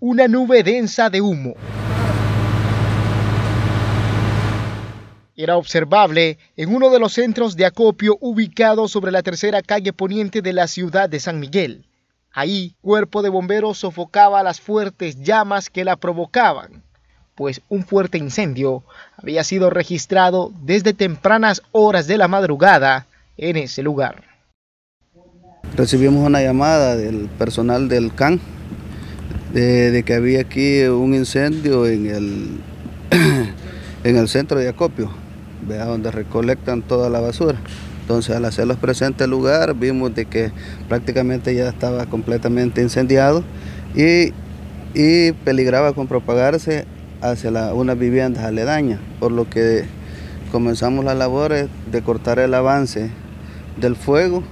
una nube densa de humo. Era observable en uno de los centros de acopio ubicados sobre la tercera calle poniente de la ciudad de San Miguel. Ahí, cuerpo de bomberos sofocaba las fuertes llamas que la provocaban, pues un fuerte incendio había sido registrado desde tempranas horas de la madrugada en ese lugar. Recibimos una llamada del personal del CAN de, que había aquí un incendio en el, en el centro de acopio, vea donde recolectan toda la basura. Entonces al hacerlos presente al lugar vimos de que prácticamente ya estaba completamente incendiado y, y peligraba con propagarse hacia la, unas viviendas aledañas, por lo que comenzamos las labores de cortar el avance del fuego,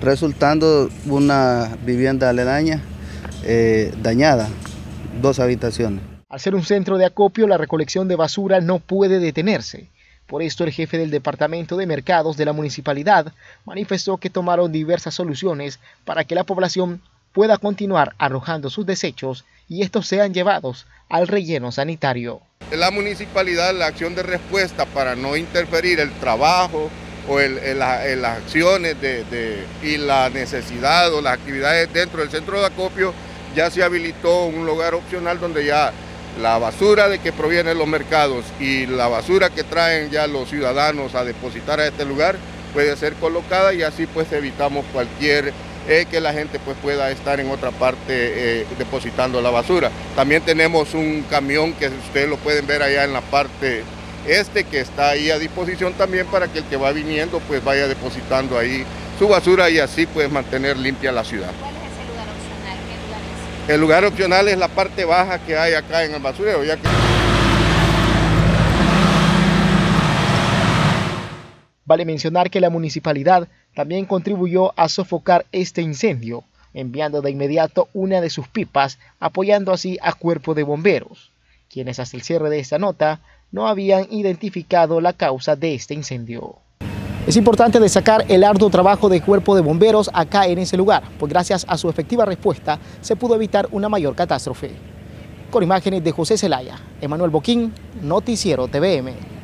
resultando una vivienda aledaña eh, dañada, dos habitaciones. Al ser un centro de acopio, la recolección de basura no puede detenerse. Por esto, el jefe del Departamento de Mercados de la municipalidad manifestó que tomaron diversas soluciones para que la población pueda continuar arrojando sus desechos y estos sean llevados al relleno sanitario. La municipalidad, la acción de respuesta para no interferir el trabajo o el, las acciones de, y la necesidad o las actividades dentro del centro de acopio, ya se habilitó un lugar opcional donde ya la basura de que proviene de los mercados y la basura que traen ya los ciudadanos a depositar a este lugar puede ser colocada y así pues evitamos cualquier eh, que la gente pues pueda estar en otra parte eh, depositando la basura. También tenemos un camión que ustedes lo pueden ver allá en la parte este que está ahí a disposición también para que el que va viniendo pues vaya depositando ahí su basura y así pues mantener limpia la ciudad. ¿Cuál es ese lugar opcional? ¿Qué lugar es? El lugar opcional es la parte baja que hay acá en el basurero. Ya que... Vale mencionar que la municipalidad también contribuyó a sofocar este incendio, enviando de inmediato una de sus pipas, apoyando así a Cuerpo de Bomberos, quienes hasta el cierre de esta nota no habían identificado la causa de este incendio. Es importante destacar el arduo trabajo del Cuerpo de Bomberos acá en ese lugar, pues gracias a su efectiva respuesta se pudo evitar una mayor catástrofe. Con imágenes de José Zelaya, Emanuel Boquín, Noticiero TVM.